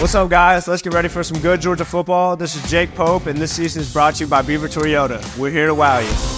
What's up, guys? Let's get ready for some good Georgia football. This is Jake Pope, and this season is brought to you by Beaver Toyota. We're here to wow you.